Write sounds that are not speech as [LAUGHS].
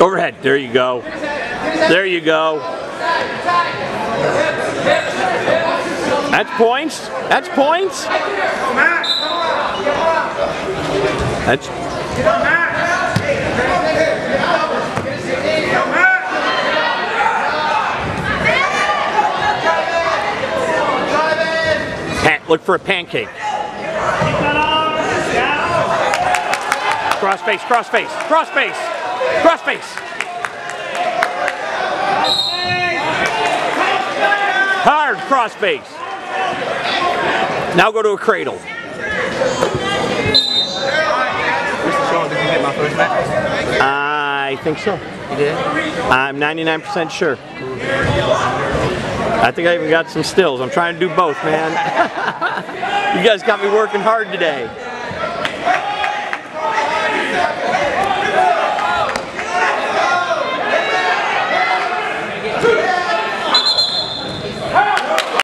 Overhead. There you go. There you go. That's points. That's points. That's pan, look for a pancake. Cross face, cross face, cross face, cross face. Hard cross face. Now go to a cradle. I think so. You did? I'm 99% sure. I think I even got some stills. I'm trying to do both, man. [LAUGHS] you guys got me working hard today.